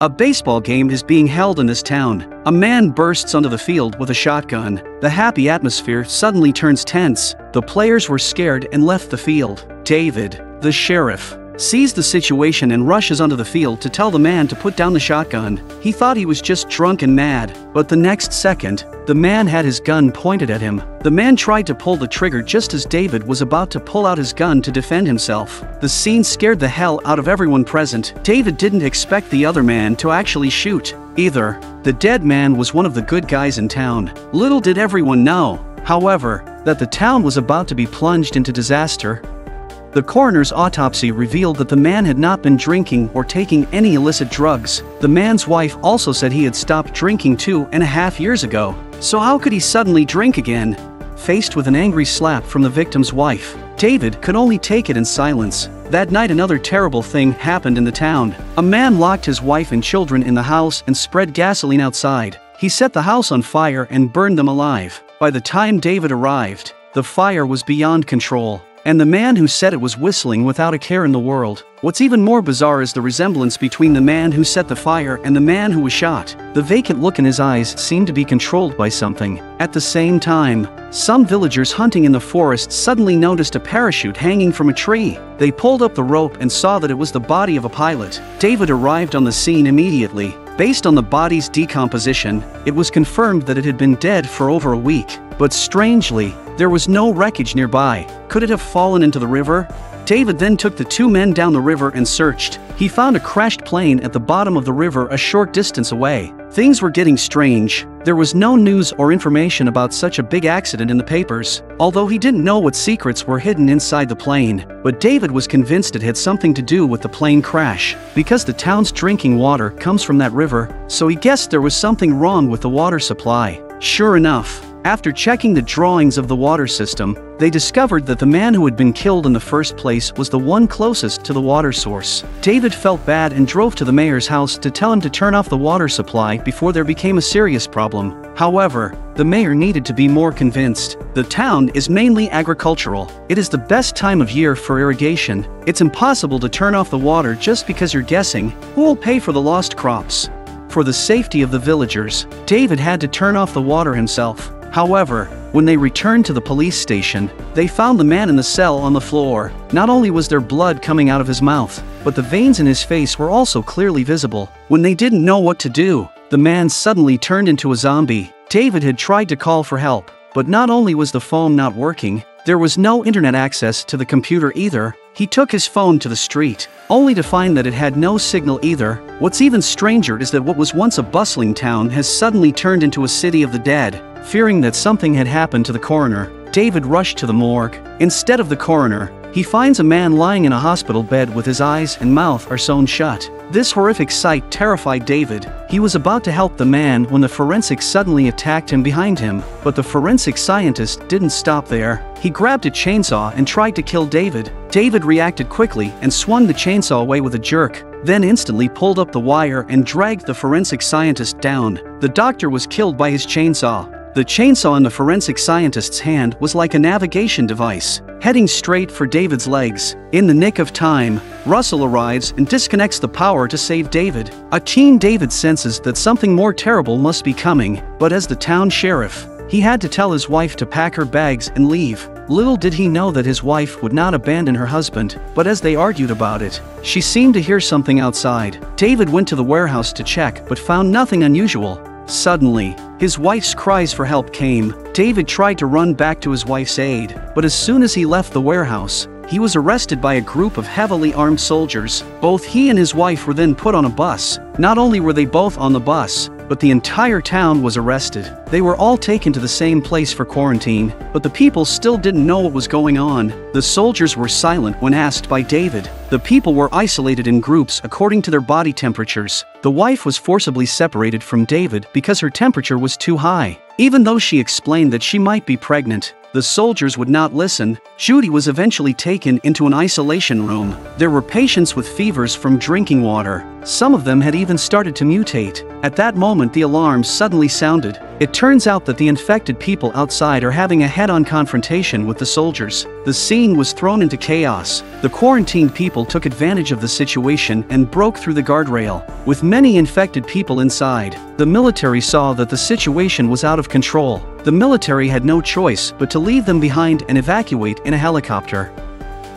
A baseball game is being held in this town. A man bursts onto the field with a shotgun. The happy atmosphere suddenly turns tense. The players were scared and left the field. David, the sheriff, sees the situation and rushes onto the field to tell the man to put down the shotgun. He thought he was just drunk and mad, but the next second, the man had his gun pointed at him. The man tried to pull the trigger just as David was about to pull out his gun to defend himself. The scene scared the hell out of everyone present. David didn't expect the other man to actually shoot, either. The dead man was one of the good guys in town. Little did everyone know, however, that the town was about to be plunged into disaster the coroner's autopsy revealed that the man had not been drinking or taking any illicit drugs. The man's wife also said he had stopped drinking two and a half years ago. So how could he suddenly drink again? Faced with an angry slap from the victim's wife, David could only take it in silence. That night another terrible thing happened in the town. A man locked his wife and children in the house and spread gasoline outside. He set the house on fire and burned them alive. By the time David arrived, the fire was beyond control. And the man who said it was whistling without a care in the world. What's even more bizarre is the resemblance between the man who set the fire and the man who was shot. The vacant look in his eyes seemed to be controlled by something. At the same time, some villagers hunting in the forest suddenly noticed a parachute hanging from a tree. They pulled up the rope and saw that it was the body of a pilot. David arrived on the scene immediately. Based on the body's decomposition, it was confirmed that it had been dead for over a week. But strangely, there was no wreckage nearby. Could it have fallen into the river? David then took the two men down the river and searched. He found a crashed plane at the bottom of the river a short distance away. Things were getting strange. There was no news or information about such a big accident in the papers, although he didn't know what secrets were hidden inside the plane. But David was convinced it had something to do with the plane crash, because the town's drinking water comes from that river, so he guessed there was something wrong with the water supply. Sure enough, after checking the drawings of the water system, they discovered that the man who had been killed in the first place was the one closest to the water source. David felt bad and drove to the mayor's house to tell him to turn off the water supply before there became a serious problem. However, the mayor needed to be more convinced. The town is mainly agricultural. It is the best time of year for irrigation. It's impossible to turn off the water just because you're guessing who will pay for the lost crops. For the safety of the villagers, David had to turn off the water himself. However, when they returned to the police station, they found the man in the cell on the floor. Not only was there blood coming out of his mouth, but the veins in his face were also clearly visible. When they didn't know what to do, the man suddenly turned into a zombie. David had tried to call for help, but not only was the phone not working, there was no internet access to the computer either. He took his phone to the street, only to find that it had no signal either. What's even stranger is that what was once a bustling town has suddenly turned into a city of the dead. Fearing that something had happened to the coroner, David rushed to the morgue. Instead of the coroner, he finds a man lying in a hospital bed with his eyes and mouth are sewn shut. This horrific sight terrified David. He was about to help the man when the forensic suddenly attacked him behind him, but the forensic scientist didn't stop there. He grabbed a chainsaw and tried to kill David. David reacted quickly and swung the chainsaw away with a jerk, then instantly pulled up the wire and dragged the forensic scientist down. The doctor was killed by his chainsaw. The chainsaw in the forensic scientist's hand was like a navigation device, heading straight for David's legs. In the nick of time, Russell arrives and disconnects the power to save David. A keen David senses that something more terrible must be coming, but as the town sheriff, he had to tell his wife to pack her bags and leave. Little did he know that his wife would not abandon her husband, but as they argued about it, she seemed to hear something outside. David went to the warehouse to check but found nothing unusual. Suddenly, his wife's cries for help came. David tried to run back to his wife's aid, but as soon as he left the warehouse, he was arrested by a group of heavily armed soldiers. Both he and his wife were then put on a bus. Not only were they both on the bus, but the entire town was arrested. They were all taken to the same place for quarantine, but the people still didn't know what was going on. The soldiers were silent when asked by David. The people were isolated in groups according to their body temperatures. The wife was forcibly separated from David because her temperature was too high. Even though she explained that she might be pregnant, the soldiers would not listen. Judy was eventually taken into an isolation room. There were patients with fevers from drinking water. Some of them had even started to mutate. At that moment, the alarms suddenly sounded. It turns out that the infected people outside are having a head on confrontation with the soldiers. The scene was thrown into chaos. The quarantined people took advantage of the situation and broke through the guardrail. With many infected people inside, the military saw that the situation was out of control. The military had no choice but to leave them behind and evacuate in a helicopter.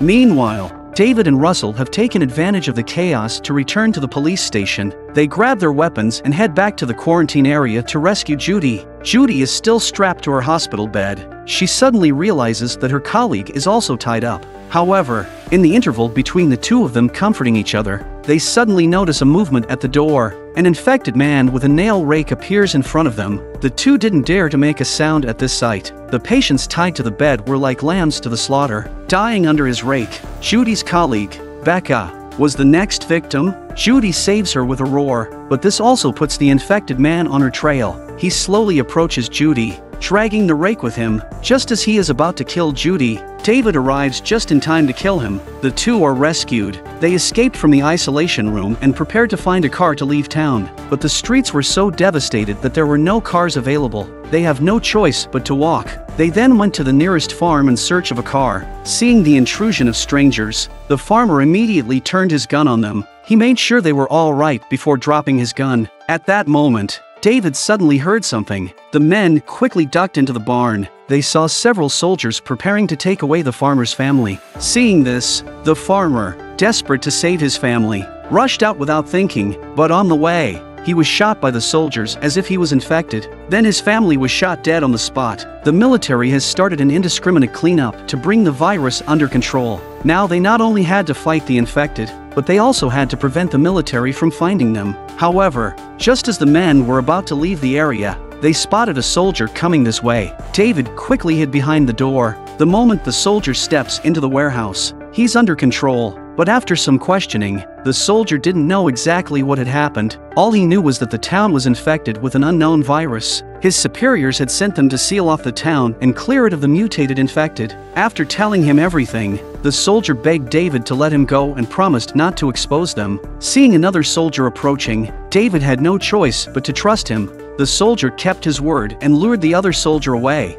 Meanwhile, David and Russell have taken advantage of the chaos to return to the police station. They grab their weapons and head back to the quarantine area to rescue Judy. Judy is still strapped to her hospital bed. She suddenly realizes that her colleague is also tied up. However, in the interval between the two of them comforting each other, they suddenly notice a movement at the door. An infected man with a nail rake appears in front of them. The two didn't dare to make a sound at this sight. The patients tied to the bed were like lambs to the slaughter, dying under his rake. Judy's colleague, Becca, was the next victim. Judy saves her with a roar, but this also puts the infected man on her trail. He slowly approaches Judy, dragging the rake with him. Just as he is about to kill Judy, David arrives just in time to kill him. The two are rescued. They escaped from the isolation room and prepared to find a car to leave town. But the streets were so devastated that there were no cars available. They have no choice but to walk. They then went to the nearest farm in search of a car. Seeing the intrusion of strangers, the farmer immediately turned his gun on them. He made sure they were all right before dropping his gun. At that moment, David suddenly heard something. The men quickly ducked into the barn. They saw several soldiers preparing to take away the farmer's family. Seeing this, the farmer, desperate to save his family, rushed out without thinking, but on the way, he was shot by the soldiers as if he was infected. Then his family was shot dead on the spot. The military has started an indiscriminate cleanup to bring the virus under control. Now they not only had to fight the infected, but they also had to prevent the military from finding them. However, just as the men were about to leave the area, they spotted a soldier coming this way. David quickly hid behind the door. The moment the soldier steps into the warehouse, he's under control. But after some questioning, the soldier didn't know exactly what had happened. All he knew was that the town was infected with an unknown virus. His superiors had sent them to seal off the town and clear it of the mutated infected. After telling him everything, the soldier begged David to let him go and promised not to expose them. Seeing another soldier approaching, David had no choice but to trust him. The soldier kept his word and lured the other soldier away.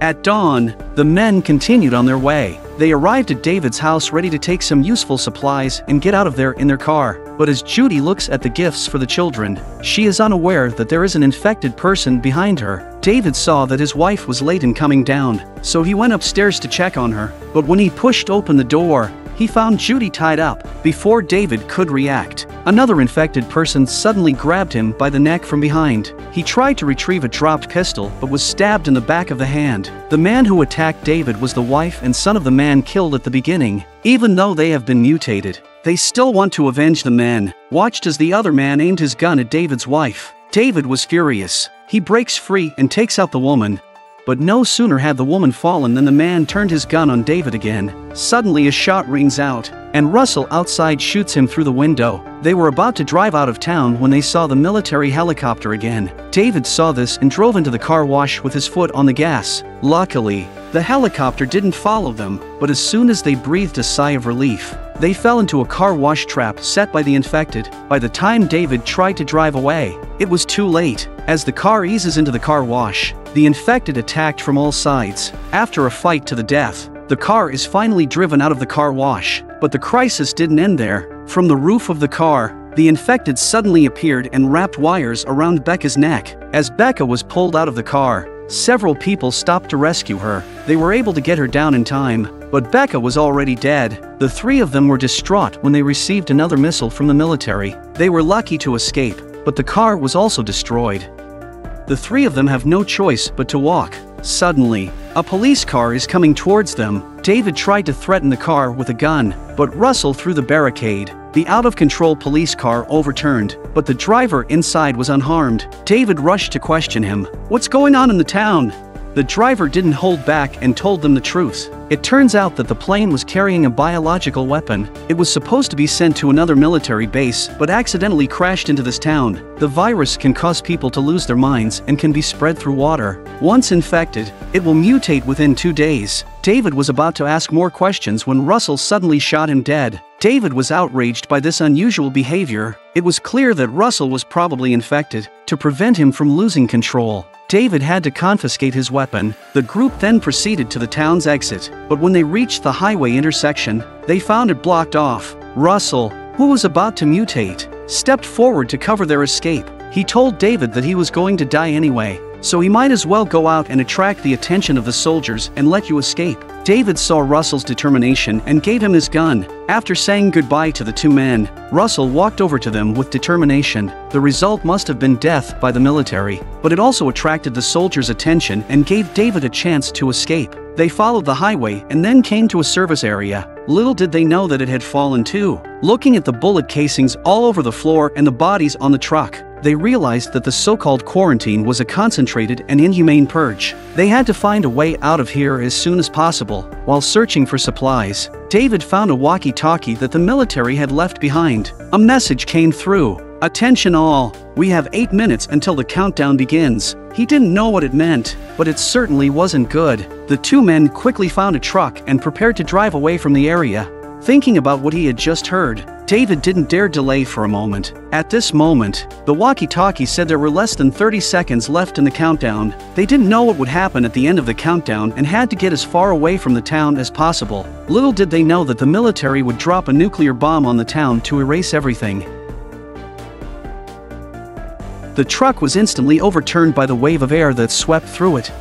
At dawn, the men continued on their way. They arrived at David's house ready to take some useful supplies and get out of there in their car. But as Judy looks at the gifts for the children, she is unaware that there is an infected person behind her. David saw that his wife was late in coming down, so he went upstairs to check on her. But when he pushed open the door, he found Judy tied up. Before David could react, another infected person suddenly grabbed him by the neck from behind. He tried to retrieve a dropped pistol but was stabbed in the back of the hand. The man who attacked David was the wife and son of the man killed at the beginning. Even though they have been mutated, they still want to avenge the men. Watched as the other man aimed his gun at David's wife. David was furious. He breaks free and takes out the woman, but no sooner had the woman fallen than the man turned his gun on David again. Suddenly a shot rings out, and Russell outside shoots him through the window. They were about to drive out of town when they saw the military helicopter again. David saw this and drove into the car wash with his foot on the gas. Luckily, the helicopter didn't follow them, but as soon as they breathed a sigh of relief, they fell into a car wash trap set by the infected. By the time David tried to drive away, it was too late. As the car eases into the car wash, the infected attacked from all sides. After a fight to the death, the car is finally driven out of the car wash. But the crisis didn't end there. From the roof of the car, the infected suddenly appeared and wrapped wires around Becca's neck. As Becca was pulled out of the car, several people stopped to rescue her. They were able to get her down in time, but Becca was already dead. The three of them were distraught when they received another missile from the military. They were lucky to escape, but the car was also destroyed. The three of them have no choice but to walk. Suddenly, a police car is coming towards them. David tried to threaten the car with a gun, but Russell threw the barricade. The out-of-control police car overturned, but the driver inside was unharmed. David rushed to question him. What's going on in the town? The driver didn't hold back and told them the truth. It turns out that the plane was carrying a biological weapon. It was supposed to be sent to another military base, but accidentally crashed into this town. The virus can cause people to lose their minds and can be spread through water. Once infected, it will mutate within two days. David was about to ask more questions when Russell suddenly shot him dead. David was outraged by this unusual behavior. It was clear that Russell was probably infected. To prevent him from losing control, David had to confiscate his weapon. The group then proceeded to the town's exit, but when they reached the highway intersection, they found it blocked off. Russell, who was about to mutate, stepped forward to cover their escape. He told David that he was going to die anyway, so he might as well go out and attract the attention of the soldiers and let you escape. David saw Russell's determination and gave him his gun. After saying goodbye to the two men, Russell walked over to them with determination. The result must have been death by the military, but it also attracted the soldiers' attention and gave David a chance to escape. They followed the highway and then came to a service area. Little did they know that it had fallen too. Looking at the bullet casings all over the floor and the bodies on the truck, they realized that the so-called quarantine was a concentrated and inhumane purge. They had to find a way out of here as soon as possible. While searching for supplies, David found a walkie-talkie that the military had left behind. A message came through. Attention all, we have 8 minutes until the countdown begins. He didn't know what it meant, but it certainly wasn't good. The two men quickly found a truck and prepared to drive away from the area. Thinking about what he had just heard, David didn't dare delay for a moment. At this moment, the walkie-talkie said there were less than 30 seconds left in the countdown. They didn't know what would happen at the end of the countdown and had to get as far away from the town as possible. Little did they know that the military would drop a nuclear bomb on the town to erase everything. The truck was instantly overturned by the wave of air that swept through it.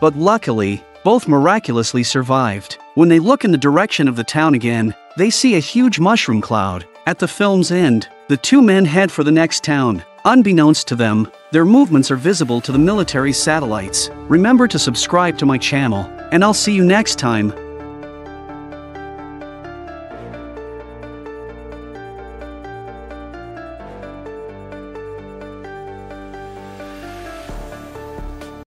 But luckily, both miraculously survived. When they look in the direction of the town again, they see a huge mushroom cloud. At the film's end, the two men head for the next town. Unbeknownst to them, their movements are visible to the military's satellites. Remember to subscribe to my channel, and I'll see you next time.